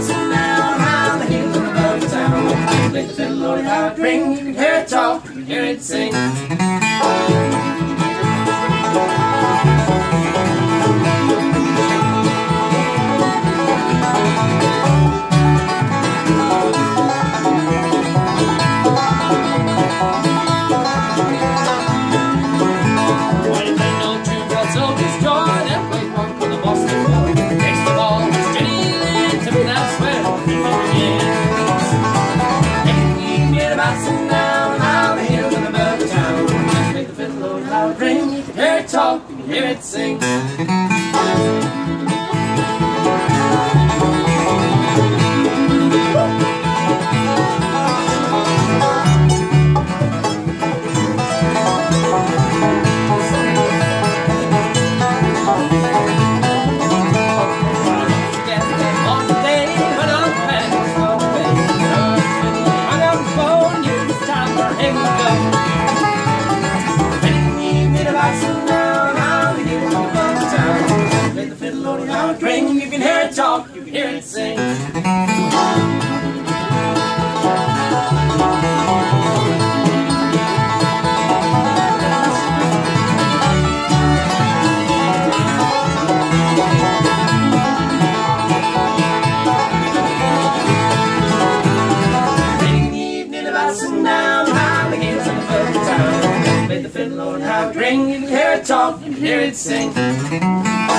Watson down on the hills of the town. Play the fiddle on your ring, you can hear it talk, you can hear it sing. Thank you hear it talk, hear it sing. ring, you can hear it talk, you can hear it sing. The and fiddle, how ring, you can hear it talk, you can hear it sing.